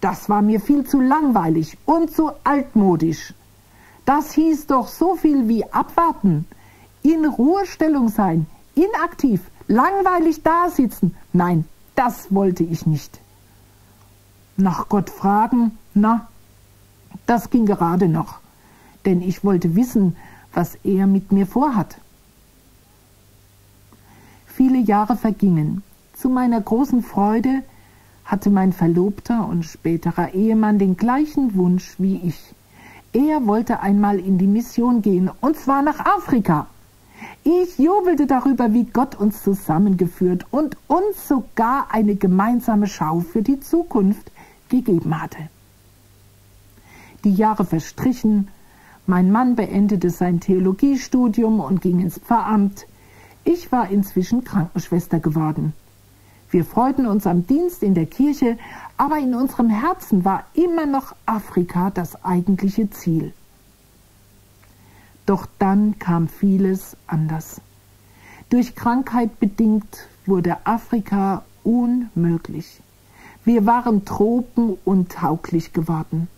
[SPEAKER 2] Das war mir viel zu langweilig und zu altmodisch. Das hieß doch so viel wie abwarten, in Ruhestellung sein, inaktiv, langweilig dasitzen. Nein, das wollte ich nicht. Nach Gott fragen, na, das ging gerade noch, denn ich wollte wissen, was er mit mir vorhat. Viele Jahre vergingen. Zu meiner großen Freude hatte mein Verlobter und späterer Ehemann den gleichen Wunsch wie ich. Er wollte einmal in die Mission gehen, und zwar nach Afrika. Ich jubelte darüber, wie Gott uns zusammengeführt und uns sogar eine gemeinsame Schau für die Zukunft gegeben hatte. Die Jahre verstrichen, mein Mann beendete sein Theologiestudium und ging ins Pfarramt. Ich war inzwischen Krankenschwester geworden. Wir freuten uns am Dienst in der Kirche, aber in unserem Herzen war immer noch Afrika das eigentliche Ziel. Doch dann kam vieles anders. Durch Krankheit bedingt wurde Afrika unmöglich. Wir waren tropenuntauglich geworden.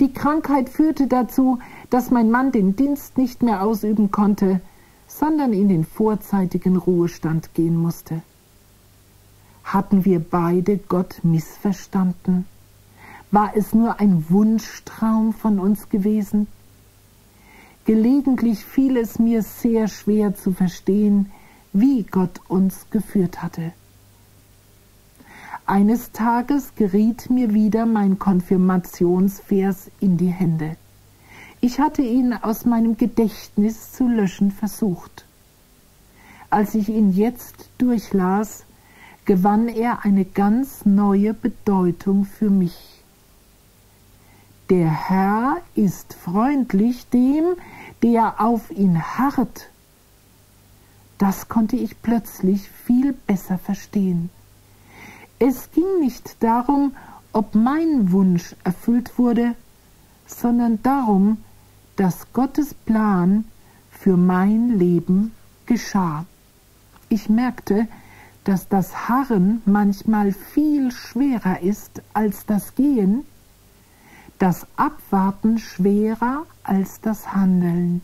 [SPEAKER 2] Die Krankheit führte dazu, dass mein Mann den Dienst nicht mehr ausüben konnte, sondern in den vorzeitigen Ruhestand gehen musste. Hatten wir beide Gott missverstanden? War es nur ein Wunschtraum von uns gewesen? Gelegentlich fiel es mir sehr schwer zu verstehen, wie Gott uns geführt hatte. Eines Tages geriet mir wieder mein Konfirmationsvers in die Hände. Ich hatte ihn aus meinem Gedächtnis zu löschen versucht. Als ich ihn jetzt durchlas, gewann er eine ganz neue Bedeutung für mich. Der Herr ist freundlich dem, der auf ihn harrt. Das konnte ich plötzlich viel besser verstehen. Es ging nicht darum, ob mein Wunsch erfüllt wurde, sondern darum, dass Gottes Plan für mein Leben geschah. Ich merkte, dass das Harren manchmal viel schwerer ist als das Gehen, das Abwarten schwerer als das Handeln.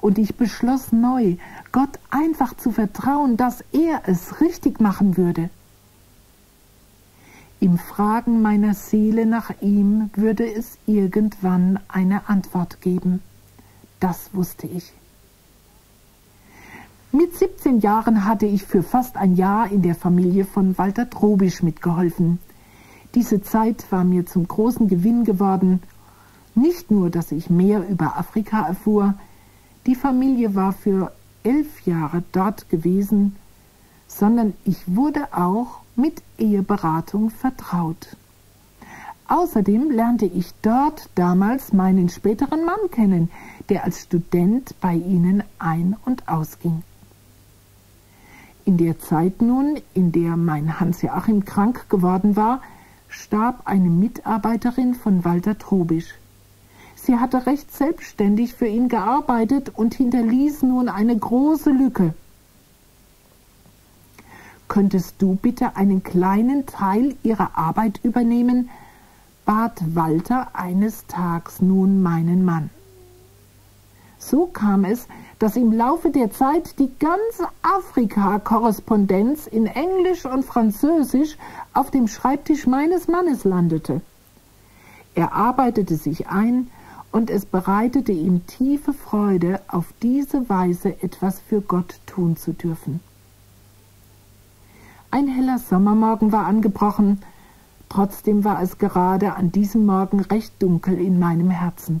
[SPEAKER 2] Und ich beschloss neu, Gott einfach zu vertrauen, dass er es richtig machen würde. Im Fragen meiner Seele nach ihm würde es irgendwann eine Antwort geben. Das wusste ich. Mit 17 Jahren hatte ich für fast ein Jahr in der Familie von Walter Trobisch mitgeholfen. Diese Zeit war mir zum großen Gewinn geworden. Nicht nur, dass ich mehr über Afrika erfuhr, die Familie war für elf Jahre dort gewesen, sondern ich wurde auch mit Eheberatung vertraut. Außerdem lernte ich dort damals meinen späteren Mann kennen, der als Student bei ihnen ein- und ausging. In der Zeit nun, in der mein Hans-Joachim krank geworden war, starb eine Mitarbeiterin von Walter Trobisch. Sie hatte recht selbstständig für ihn gearbeitet und hinterließ nun eine große Lücke. Könntest du bitte einen kleinen Teil ihrer Arbeit übernehmen? bat Walter eines Tages nun meinen Mann. So kam es, dass im Laufe der Zeit die ganze Afrika-Korrespondenz in Englisch und Französisch auf dem Schreibtisch meines Mannes landete. Er arbeitete sich ein, und es bereitete ihm tiefe Freude, auf diese Weise etwas für Gott tun zu dürfen. Ein heller Sommermorgen war angebrochen, trotzdem war es gerade an diesem Morgen recht dunkel in meinem Herzen.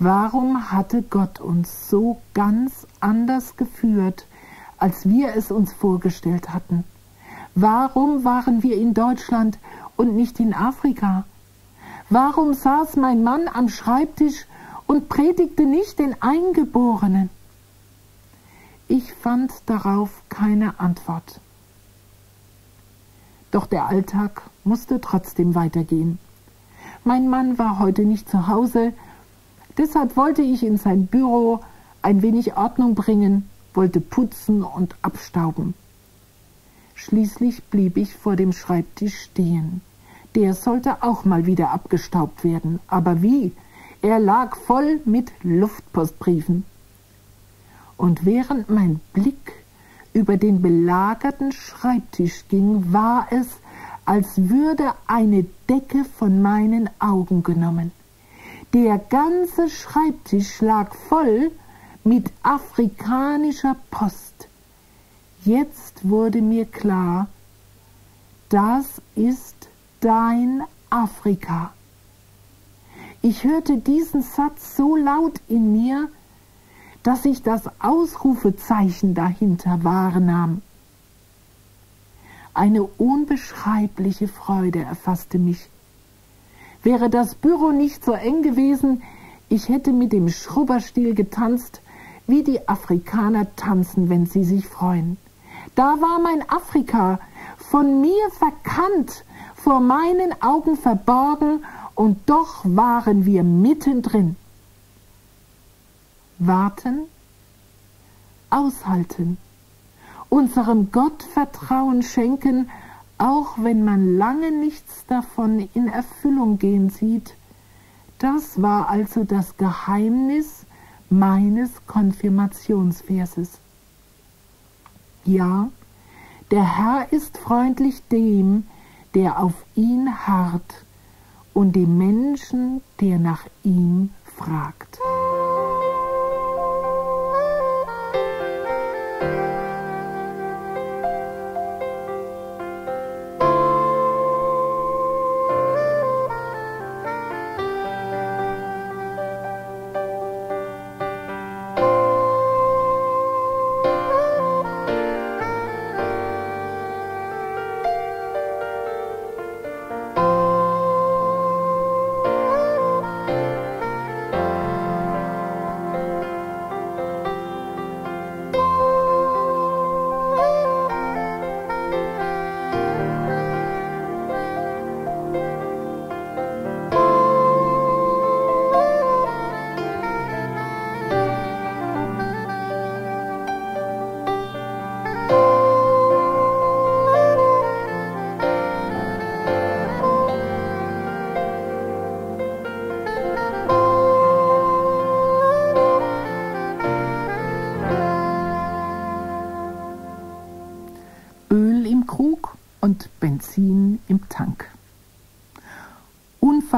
[SPEAKER 2] Warum hatte Gott uns so ganz anders geführt, als wir es uns vorgestellt hatten? Warum waren wir in Deutschland und nicht in Afrika? Warum saß mein Mann am Schreibtisch und predigte nicht den Eingeborenen. Ich fand darauf keine Antwort. Doch der Alltag musste trotzdem weitergehen. Mein Mann war heute nicht zu Hause, deshalb wollte ich in sein Büro ein wenig Ordnung bringen, wollte putzen und abstauben. Schließlich blieb ich vor dem Schreibtisch stehen. Der sollte auch mal wieder abgestaubt werden. Aber wie? Er lag voll mit Luftpostbriefen. Und während mein Blick über den belagerten Schreibtisch ging, war es, als würde eine Decke von meinen Augen genommen. Der ganze Schreibtisch lag voll mit afrikanischer Post. Jetzt wurde mir klar, das ist dein Afrika. Ich hörte diesen Satz so laut in mir, dass ich das Ausrufezeichen dahinter wahrnahm. Eine unbeschreibliche Freude erfasste mich. Wäre das Büro nicht so eng gewesen, ich hätte mit dem Schrubberstiel getanzt, wie die Afrikaner tanzen, wenn sie sich freuen. Da war mein Afrika, von mir verkannt, vor meinen Augen verborgen, und doch waren wir mittendrin. Warten, aushalten, unserem Gott Vertrauen schenken, auch wenn man lange nichts davon in Erfüllung gehen sieht. Das war also das Geheimnis meines Konfirmationsverses. Ja, der Herr ist freundlich dem, der auf ihn harrt, und dem Menschen, der nach ihm fragt.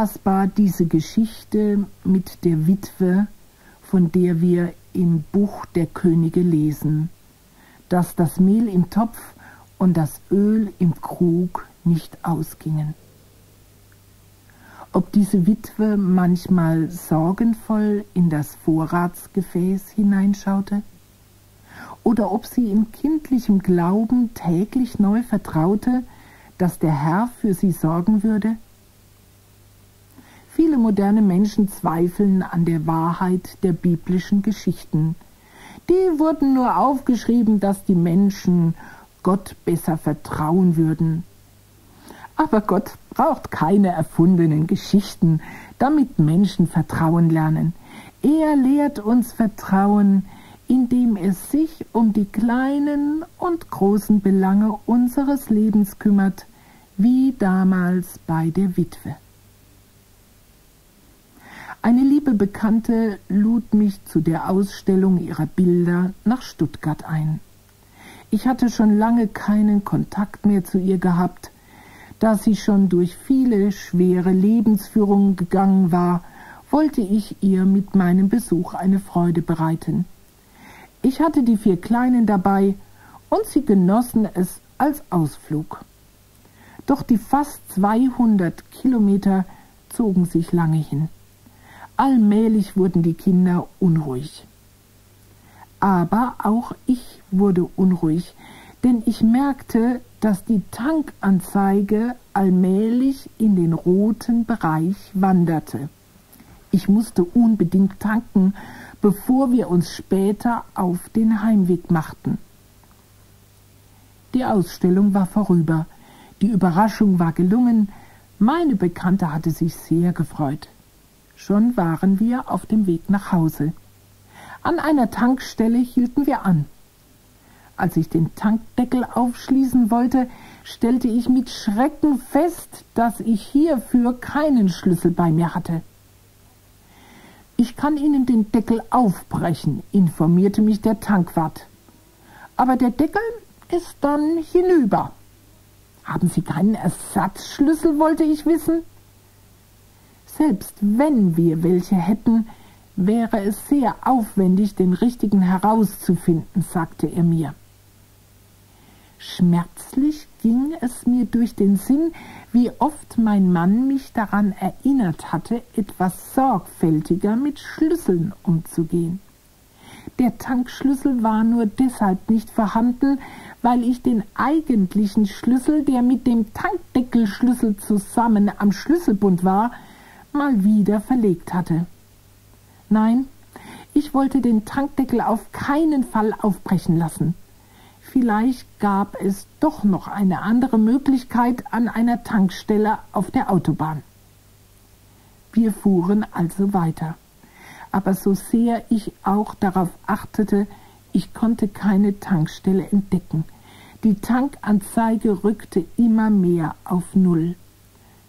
[SPEAKER 2] Unfassbar diese Geschichte mit der Witwe, von der wir im Buch der Könige lesen, dass das Mehl im Topf und das Öl im Krug nicht ausgingen. Ob diese Witwe manchmal sorgenvoll in das Vorratsgefäß hineinschaute, oder ob sie in kindlichem Glauben täglich neu vertraute, dass der Herr für sie sorgen würde, Viele moderne Menschen zweifeln an der Wahrheit der biblischen Geschichten. Die wurden nur aufgeschrieben, dass die Menschen Gott besser vertrauen würden. Aber Gott braucht keine erfundenen Geschichten, damit Menschen Vertrauen lernen. Er lehrt uns Vertrauen, indem er sich um die kleinen und großen Belange unseres Lebens kümmert, wie damals bei der Witwe. Eine liebe Bekannte lud mich zu der Ausstellung ihrer Bilder nach Stuttgart ein. Ich hatte schon lange keinen Kontakt mehr zu ihr gehabt, da sie schon durch viele schwere Lebensführungen gegangen war, wollte ich ihr mit meinem Besuch eine Freude bereiten. Ich hatte die vier Kleinen dabei, und sie genossen es als Ausflug. Doch die fast 200 Kilometer zogen sich lange hin. Allmählich wurden die Kinder unruhig. Aber auch ich wurde unruhig, denn ich merkte, dass die Tankanzeige allmählich in den roten Bereich wanderte. Ich musste unbedingt tanken, bevor wir uns später auf den Heimweg machten. Die Ausstellung war vorüber. Die Überraschung war gelungen. Meine Bekannte hatte sich sehr gefreut. Schon waren wir auf dem Weg nach Hause. An einer Tankstelle hielten wir an. Als ich den Tankdeckel aufschließen wollte, stellte ich mit Schrecken fest, dass ich hierfür keinen Schlüssel bei mir hatte. Ich kann Ihnen den Deckel aufbrechen, informierte mich der Tankwart. Aber der Deckel ist dann hinüber. Haben Sie keinen Ersatzschlüssel, wollte ich wissen. Selbst wenn wir welche hätten, wäre es sehr aufwendig, den richtigen herauszufinden, sagte er mir. Schmerzlich ging es mir durch den Sinn, wie oft mein Mann mich daran erinnert hatte, etwas sorgfältiger mit Schlüsseln umzugehen. Der Tankschlüssel war nur deshalb nicht vorhanden, weil ich den eigentlichen Schlüssel, der mit dem Tankdeckelschlüssel zusammen am Schlüsselbund war, mal wieder verlegt hatte. Nein, ich wollte den Tankdeckel auf keinen Fall aufbrechen lassen. Vielleicht gab es doch noch eine andere Möglichkeit an einer Tankstelle auf der Autobahn. Wir fuhren also weiter. Aber so sehr ich auch darauf achtete, ich konnte keine Tankstelle entdecken. Die Tankanzeige rückte immer mehr auf Null.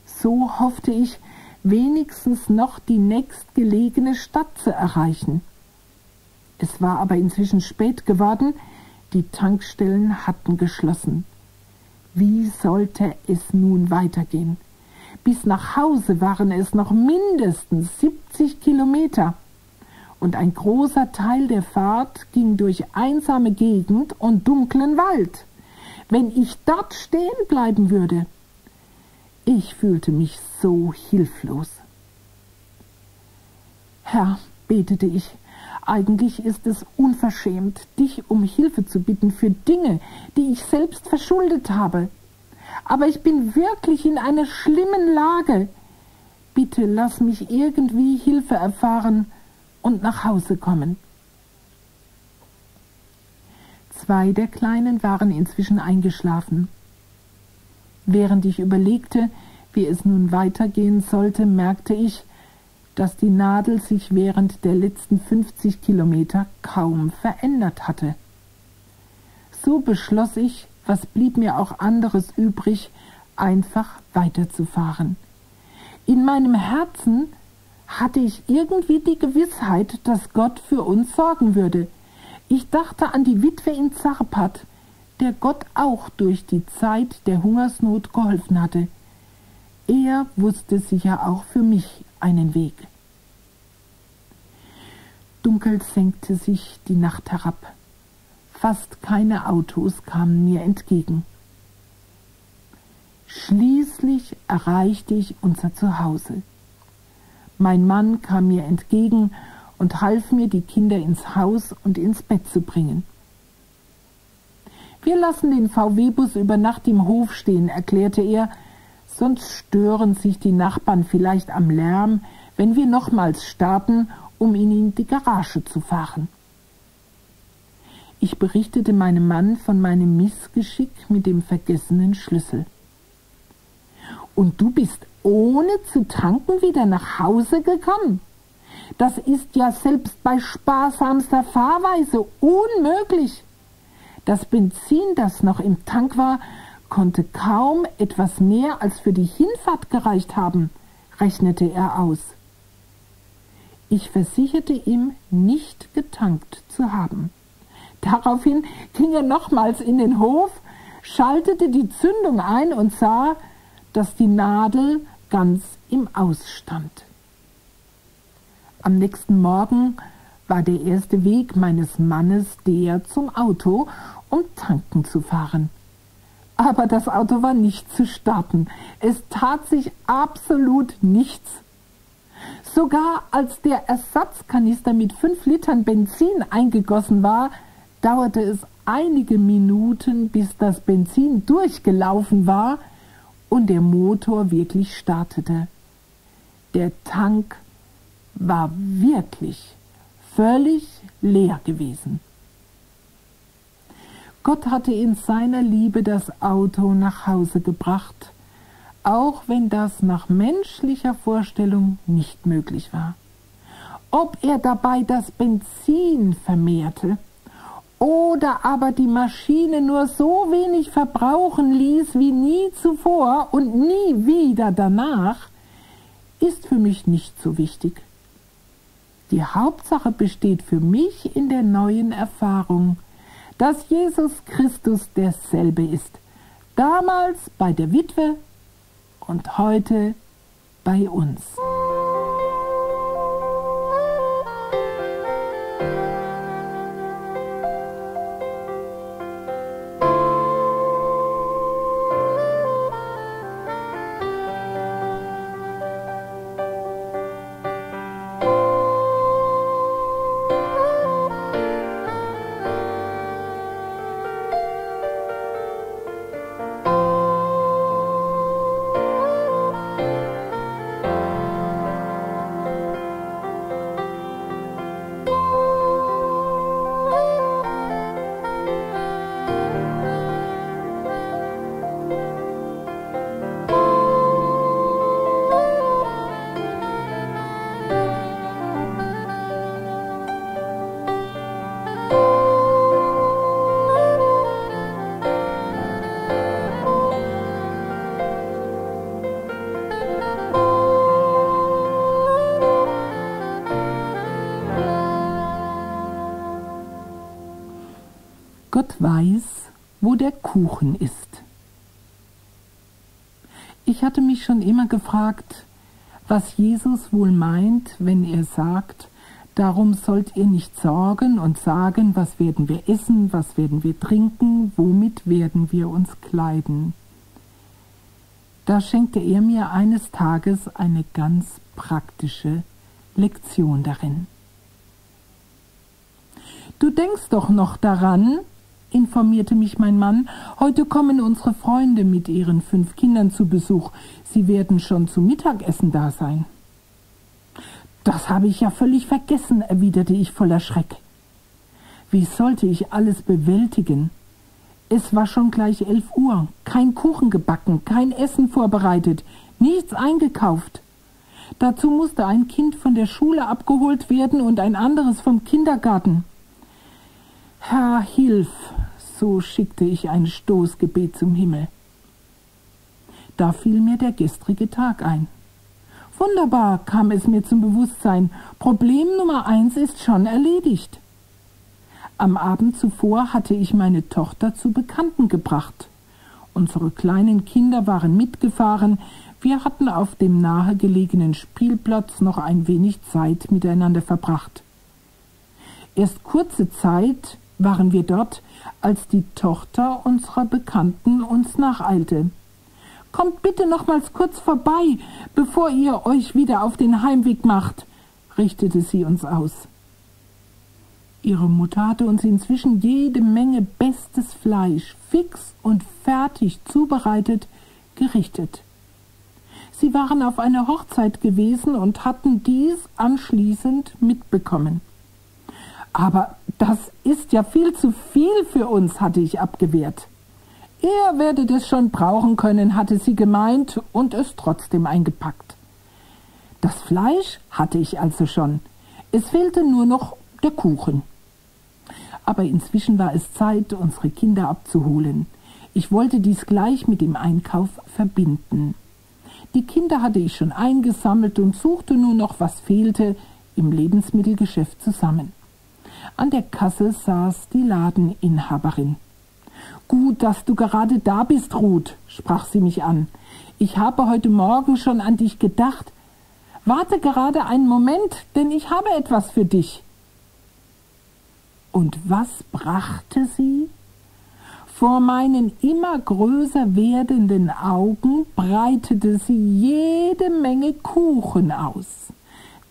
[SPEAKER 2] So hoffte ich, wenigstens noch die nächstgelegene Stadt zu erreichen. Es war aber inzwischen spät geworden, die Tankstellen hatten geschlossen. Wie sollte es nun weitergehen? Bis nach Hause waren es noch mindestens 70 Kilometer. Und ein großer Teil der Fahrt ging durch einsame Gegend und dunklen Wald. Wenn ich dort stehen bleiben würde, ich fühlte mich so hilflos. Herr, betete ich, eigentlich ist es unverschämt, dich um Hilfe zu bitten für Dinge, die ich selbst verschuldet habe. Aber ich bin wirklich in einer schlimmen Lage. Bitte lass mich irgendwie Hilfe erfahren und nach Hause kommen. Zwei der Kleinen waren inzwischen eingeschlafen. Während ich überlegte, wie es nun weitergehen sollte, merkte ich, dass die Nadel sich während der letzten 50 Kilometer kaum verändert hatte. So beschloss ich, was blieb mir auch anderes übrig, einfach weiterzufahren. In meinem Herzen hatte ich irgendwie die Gewissheit, dass Gott für uns sorgen würde. Ich dachte an die Witwe in Zarpat, der Gott auch durch die Zeit der Hungersnot geholfen hatte. Er wusste sicher auch für mich einen Weg. Dunkel senkte sich die Nacht herab. Fast keine Autos kamen mir entgegen. Schließlich erreichte ich unser Zuhause. Mein Mann kam mir entgegen und half mir, die Kinder ins Haus und ins Bett zu bringen. Wir lassen den VW-Bus über Nacht im Hof stehen, erklärte er, sonst stören sich die Nachbarn vielleicht am Lärm, wenn wir nochmals starten, um ihn in die Garage zu fahren. Ich berichtete meinem Mann von meinem Missgeschick mit dem vergessenen Schlüssel. Und du bist ohne zu tanken wieder nach Hause gekommen? Das ist ja selbst bei sparsamster Fahrweise unmöglich. Das Benzin, das noch im Tank war, konnte kaum etwas mehr als für die Hinfahrt gereicht haben, rechnete er aus. Ich versicherte ihm, nicht getankt zu haben. Daraufhin ging er nochmals in den Hof, schaltete die Zündung ein und sah, dass die Nadel ganz im Aus stand. Am nächsten Morgen war der erste Weg meines Mannes der zum Auto, um tanken zu fahren. Aber das Auto war nicht zu starten. Es tat sich absolut nichts. Sogar als der Ersatzkanister mit fünf Litern Benzin eingegossen war, dauerte es einige Minuten, bis das Benzin durchgelaufen war und der Motor wirklich startete. Der Tank war wirklich völlig leer gewesen. Gott hatte in seiner Liebe das Auto nach Hause gebracht, auch wenn das nach menschlicher Vorstellung nicht möglich war. Ob er dabei das Benzin vermehrte oder aber die Maschine nur so wenig verbrauchen ließ wie nie zuvor und nie wieder danach, ist für mich nicht so wichtig. Die Hauptsache besteht für mich in der neuen Erfahrung, dass Jesus Christus derselbe ist, damals bei der Witwe und heute bei uns. Gott weiß, wo der Kuchen ist. Ich hatte mich schon immer gefragt, was Jesus wohl meint, wenn er sagt, darum sollt ihr nicht sorgen und sagen, was werden wir essen, was werden wir trinken, womit werden wir uns kleiden. Da schenkte er mir eines Tages eine ganz praktische Lektion darin. Du denkst doch noch daran, informierte mich mein Mann, heute kommen unsere Freunde mit ihren fünf Kindern zu Besuch. Sie werden schon zum Mittagessen da sein. Das habe ich ja völlig vergessen, erwiderte ich voller Schreck. Wie sollte ich alles bewältigen? Es war schon gleich elf Uhr, kein Kuchen gebacken, kein Essen vorbereitet, nichts eingekauft. Dazu musste ein Kind von der Schule abgeholt werden und ein anderes vom Kindergarten. Herr, hilf, so schickte ich ein Stoßgebet zum Himmel. Da fiel mir der gestrige Tag ein. Wunderbar kam es mir zum Bewusstsein. Problem Nummer eins ist schon erledigt. Am Abend zuvor hatte ich meine Tochter zu Bekannten gebracht. Unsere kleinen Kinder waren mitgefahren. Wir hatten auf dem nahegelegenen Spielplatz noch ein wenig Zeit miteinander verbracht. Erst kurze Zeit waren wir dort, als die Tochter unserer Bekannten uns nacheilte. Kommt bitte nochmals kurz vorbei, bevor ihr euch wieder auf den Heimweg macht, richtete sie uns aus. Ihre Mutter hatte uns inzwischen jede Menge bestes Fleisch, fix und fertig zubereitet, gerichtet. Sie waren auf einer Hochzeit gewesen und hatten dies anschließend mitbekommen. Aber das ist ja viel zu viel für uns, hatte ich abgewehrt. Ihr werdet es schon brauchen können, hatte sie gemeint und es trotzdem eingepackt. Das Fleisch hatte ich also schon. Es fehlte nur noch der Kuchen. Aber inzwischen war es Zeit, unsere Kinder abzuholen. Ich wollte dies gleich mit dem Einkauf verbinden. Die Kinder hatte ich schon eingesammelt und suchte nur noch, was fehlte, im Lebensmittelgeschäft zusammen. An der Kasse saß die Ladeninhaberin. Gut, dass du gerade da bist, Ruth, sprach sie mich an. Ich habe heute Morgen schon an dich gedacht. Warte gerade einen Moment, denn ich habe etwas für dich. Und was brachte sie? Vor meinen immer größer werdenden Augen breitete sie jede Menge Kuchen aus.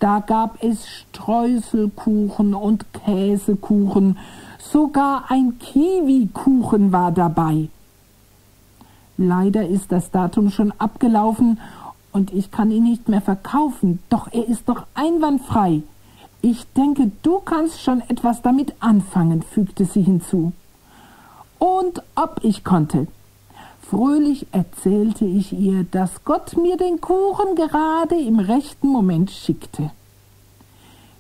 [SPEAKER 2] Da gab es Streuselkuchen und Käsekuchen, sogar ein Kiwikuchen war dabei. Leider ist das Datum schon abgelaufen und ich kann ihn nicht mehr verkaufen, doch er ist doch einwandfrei. Ich denke, du kannst schon etwas damit anfangen, fügte sie hinzu. Und ob ich konnte. Fröhlich erzählte ich ihr, dass Gott mir den Kuchen gerade im rechten Moment schickte.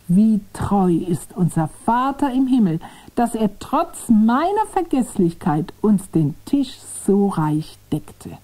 [SPEAKER 2] Wie treu ist unser Vater im Himmel, dass er trotz meiner Vergesslichkeit uns den Tisch so reich deckte.